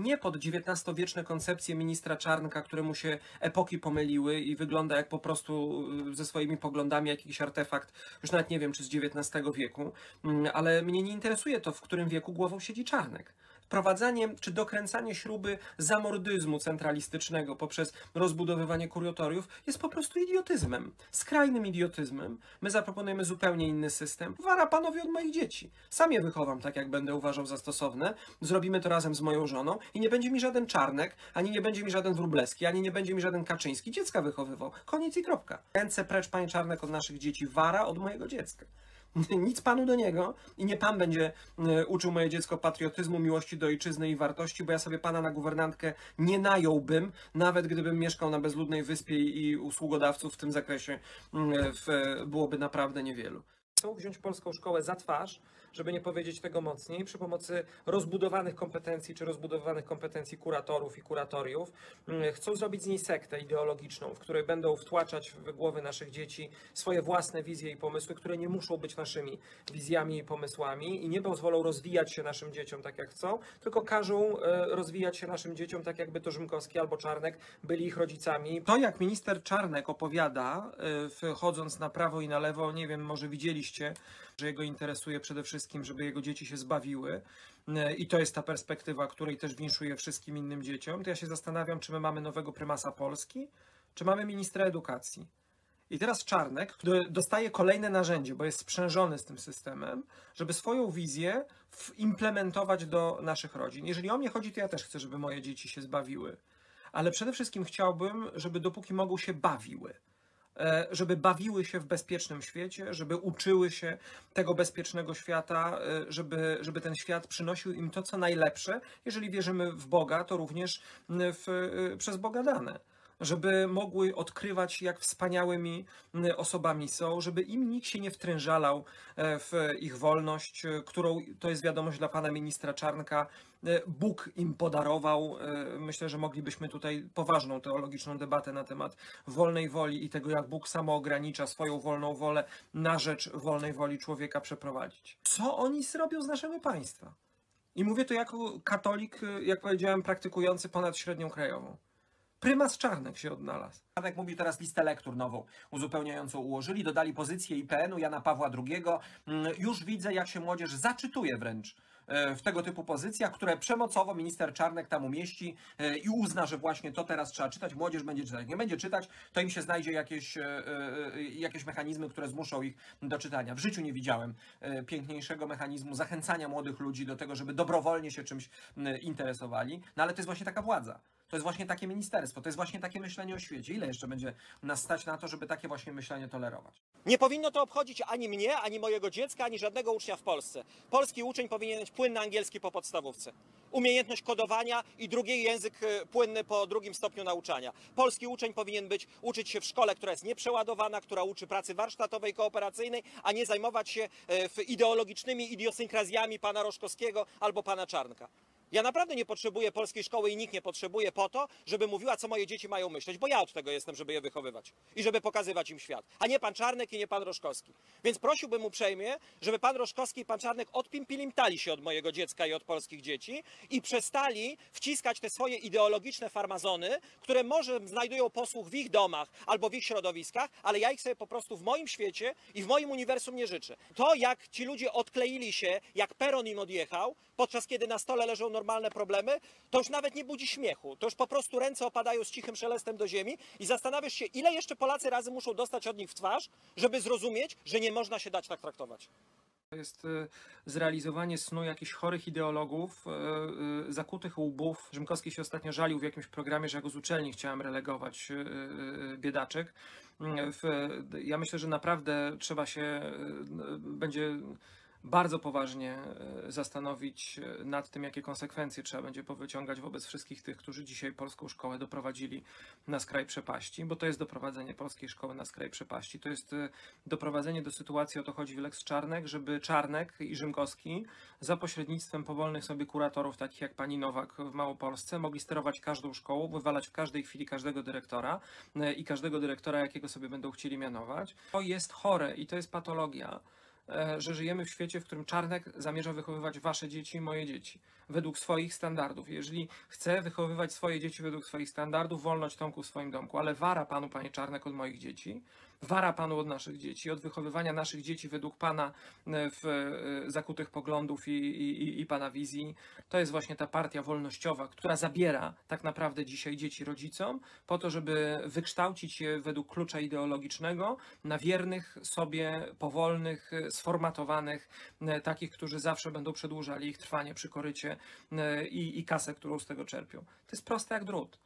nie pod XIX-wieczne koncepcje ministra Czarnka, któremu się epoki pomyliły i wygląda jak po prostu y, ze swoimi poglądami jakiś artefakt, już nawet nie wiem czy z XIX wieku, Mm, ale mnie nie interesuje to, w którym wieku głową siedzi Czarnek wprowadzanie czy dokręcanie śruby zamordyzmu centralistycznego poprzez rozbudowywanie kuriotoriów jest po prostu idiotyzmem, skrajnym idiotyzmem. My zaproponujemy zupełnie inny system. Wara panowie od moich dzieci. Sam je wychowam tak, jak będę uważał za stosowne. Zrobimy to razem z moją żoną i nie będzie mi żaden Czarnek, ani nie będzie mi żaden Wróblewski, ani nie będzie mi żaden Kaczyński. Dziecka wychowywał. Koniec i kropka. Ręce precz, panie Czarnek, od naszych dzieci. Wara od mojego dziecka. Nic panu do niego i nie pan będzie e, uczył moje dziecko patriotyzmu, miłości do ojczyzny i wartości, bo ja sobie pana na guwernantkę nie nająłbym, nawet gdybym mieszkał na bezludnej wyspie i usługodawców w tym zakresie mm, w, byłoby naprawdę niewielu. Chcą wziąć polską szkołę za twarz, żeby nie powiedzieć tego mocniej, przy pomocy rozbudowanych kompetencji czy rozbudowanych kompetencji kuratorów i kuratoriów. Mm, Chcą zrobić z niej sektę ideologiczną, w której będą wtłaczać w głowy naszych dzieci swoje własne wizje i pomysły, które nie muszą być naszymi wizjami i pomysłami i nie pozwolą rozwijać się naszym dzieciom tak jak chcą, tylko każą e, rozwijać się naszym dzieciom tak jakby to Rzymkowski albo Czarnek byli ich rodzicami. To jak minister Czarnek opowiada, e, chodząc na prawo i na lewo, nie wiem, może widzieliście, że jego interesuje przede wszystkim, żeby jego dzieci się zbawiły. E, I to jest ta perspektywa, której też winszuje wszystkim innym dzieciom. To ja się zastanawiam, czy my mamy nowego prymasa Polski, czy mamy ministra edukacji. I teraz Czarnek dostaje kolejne narzędzie, bo jest sprzężony z tym systemem, żeby swoją wizję implementować do naszych rodzin. Jeżeli o mnie chodzi, to ja też chcę, żeby moje dzieci się zbawiły. Ale przede wszystkim chciałbym, żeby dopóki mogą się bawiły żeby bawiły się w bezpiecznym świecie, żeby uczyły się tego bezpiecznego świata, e, żeby, żeby ten świat przynosił im to, co najlepsze. Jeżeli wierzymy w Boga, to również w, e, przez Boga dane. Żeby mogły odkrywać, jak wspaniałymi m, osobami są, żeby im nikt się nie wtrężalał e, w ich wolność, e, którą to jest wiadomość dla pana ministra Czarnka. e, Bóg im podarował. Myślę, że moglibyśmy tutaj poważną teologiczną debatę na temat wolnej woli i tego, jak Bóg samo ogranicza swoją wolną wolę na rzecz wolnej woli człowieka przeprowadzić. Co oni zrobią z naszego państwa? I mówię to jako katolik, jak powiedziałem, praktykujący ponad średnią krajową. Prymas Czarnek się odnalazł. Czarnek mówi teraz listę lektur nową, uzupełniającą ułożyli, dodali pozycję IPN-u Jana Pawła II. Mm, Już widzę, jak się młodzież zaczytuje wręcz e, w tego typu pozycjach, które przemocowo minister Czarnek tam umieści e, i uzna, że właśnie to teraz trzeba czytać. Młodzież będzie czytać. Nie będzie czytać, to im się znajdzie jakieś, e, jakieś mechanizmy, które zmuszą ich do czytania. W życiu nie widziałem piękniejszego mechanizmu zachęcania młodych ludzi do tego, żeby dobrowolnie się czymś interesowali. No ale to jest właśnie taka władza. To jest właśnie takie ministerstwo, to jest właśnie takie myślenie o świecie. Ile jeszcze będzie nas stać na to, żeby takie właśnie myślenie tolerować? Nie powinno to obchodzić ani mnie, ani mojego dziecka, ani żadnego ucznia w Polsce. Polski uczeń powinien mieć płynny angielski po podstawówce. Umiejętność kodowania i drugi język e, płynny po drugim stopniu nauczania. Polski uczeń powinien być, uczyć się w szkole, która jest nieprzeładowana, która uczy pracy warsztatowej, kooperacyjnej, a nie zajmować się w ideologicznymi idiosynkrazjami pana Roszkowskiego albo pana Czarnka. Ja naprawdę nie potrzebuję polskiej szkoły i nikt nie potrzebuje po to, żeby mówiła, co moje dzieci mają myśleć, bo ja od tego jestem, żeby je wychowywać i żeby pokazywać im świat, a nie pan Czarnek i nie pan Roszkowski. Więc prosiłbym uprzejmie, żeby pan Roszkowski i pan Czarnek odpimpilimtali się od mojego dziecka i od polskich dzieci i przestali wciskać te swoje ideologiczne farmazony, które może znajdują posłuch w ich domach albo w ich środowiskach, ale ja ich sobie po prostu w moim świecie i w moim uniwersum nie życzę. To, jak ci ludzie odkleili się, jak peron im odjechał, podczas kiedy na stole leżą normalne problemy, to już nawet nie budzi śmiechu. To już po prostu ręce opadają z cichym szelestem do ziemi i zastanawiasz się, ile jeszcze Polacy razy muszą dostać od nich w twarz, żeby zrozumieć, że nie można się dać tak traktować. To jest e, zrealizowanie snu jakichś chorych ideologów, e, e, zakutych łbów. Rzymkowski się ostatnio żalił w jakimś programie, że ja go z uczelni chciałem relegować, biedaczek. Ja myślę, że naprawdę trzeba się, będzie bardzo poważnie e, zastanowić e, nad tym, jakie konsekwencje trzeba będzie powyciągać wobec wszystkich tych, którzy dzisiaj polską szkołę doprowadzili na skraj przepaści, bo to jest doprowadzenie polskiej szkoły na skraj przepaści. To jest e, doprowadzenie do sytuacji, o to chodzi w Lex Czarnek, żeby Czarnek i Rzymkowski za pośrednictwem powolnych sobie kuratorów, takich jak pani Nowak w Małopolsce, mogli sterować każdą szkołą, wywalać w każdej chwili każdego dyrektora i każdego dyrektora, jakiego sobie będą chcieli mianować. To jest chore i to jest patologia. E, że żyjemy w świecie, w którym Czarnek zamierza wychowywać wasze dzieci moje dzieci według swoich standardów. Jeżeli chce wychowywać swoje dzieci według swoich standardów, wolność Tomku w swoim domku, ale wara panu, panie Czarnek, od moich dzieci, wara panu od naszych dzieci, od wychowywania naszych dzieci według pana e, w e, zakutych poglądów i, i, i- pana wizji. To jest właśnie ta partia wolnościowa, która zabiera tak naprawdę dzisiaj dzieci rodzicom po to, żeby wykształcić je według klucza ideologicznego na wiernych sobie, powolnych, e, sformatowanych, takich, którzy zawsze będą przedłużali ich trwanie przy korycie i, i kasę, którą z tego czerpią. To jest proste jak drut.